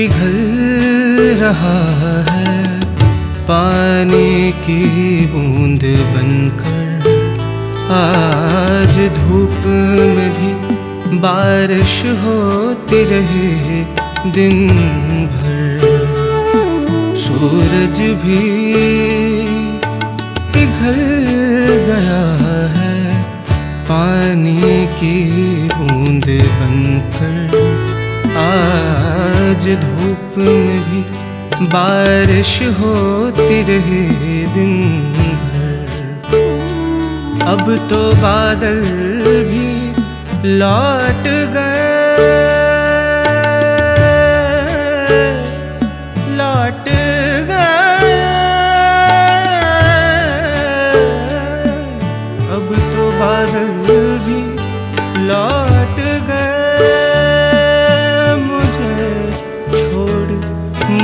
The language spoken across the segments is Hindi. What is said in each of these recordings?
पिघल रहा है, पानी की बूंद बनकर। आज धूप में भी बारिश होती रहे दिन भर। सूरज भी पिघल गया है, पानी की बूंद बनकर। आज धूप में भी बारिश होती रहे दिन अब तो बादल भी लौट गए।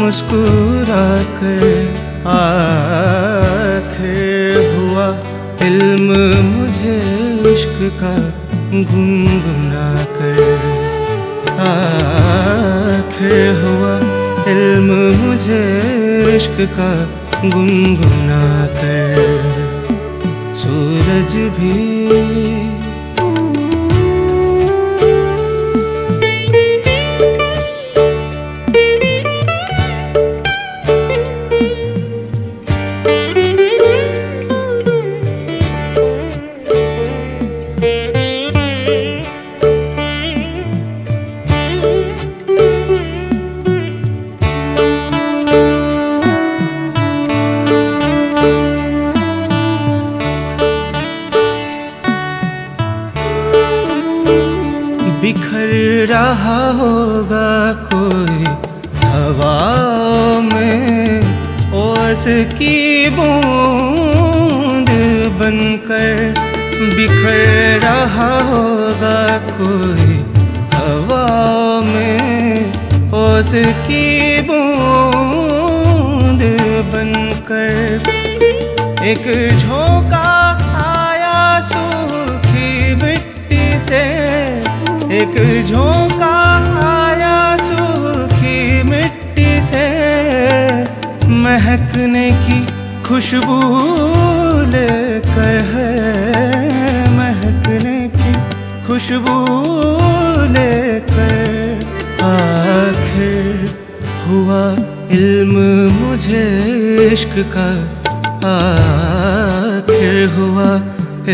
मुस्कुरा कर आखिर हुआ इल्म मुझे इश्क का गुनगुना कर आखिर हुआ इल्म मुझे इश्क का गुनगुना कर सूरज भी बिखर रहा होगा कोई हवाओं में, ओस की बूंद बनकर बिखर रहा होगा कोई हवाओं में, ओस की बूंद बनकर एक झोंका एक झोंका आया सूखी मिट्टी से, महकने की खुशबू लेकर है, महकने की खुशबू लेकर। आखिर हुआ इल्म मुझे इश्क का, आखिर हुआ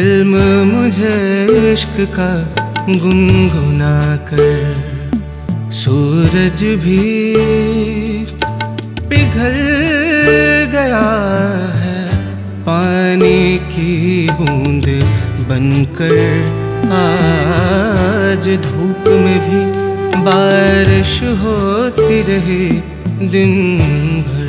इल्म मुझे इश्क का। गुनगुना कर। सूरज भी पिघल गया है। पानी की बूंद बनकर आज धूप में भी बारिश होती रहे। दिन भर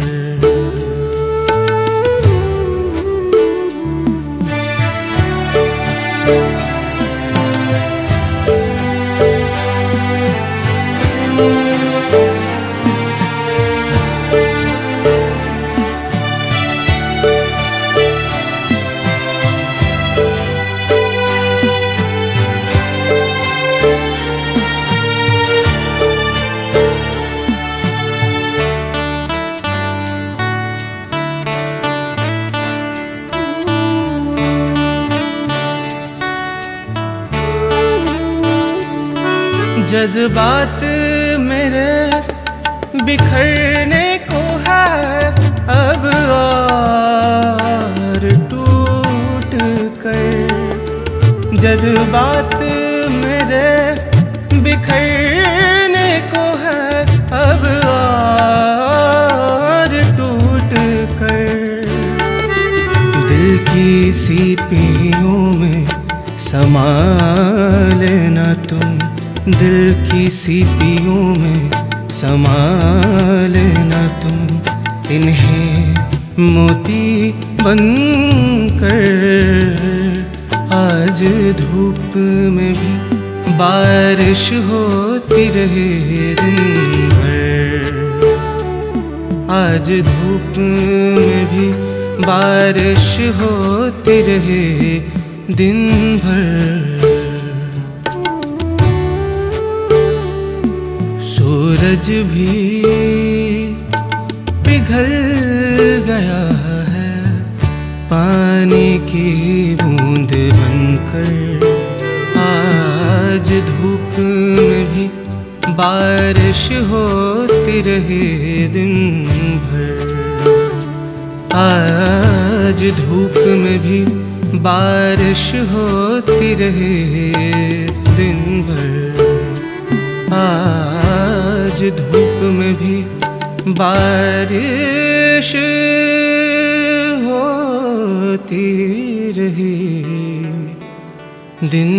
जज्बात मेरे बिखरने को है अब और टूट कर। जज्बात दिल की सीपियों में समा लेना तुम। इन्हें मोती बन कर आज धूप में भी बारिश होती रहे दिन भर। आज धूप में भी बारिश होती रहे दिन भर। सूरज भी पिघल गया है। पानी की बूंद बनकर आज धूप में भी बारिश होती रहे दिन भर। आज धूप में भी बारिश होती रहे दिन भर। धूप में भी बारिश होती रही। दिन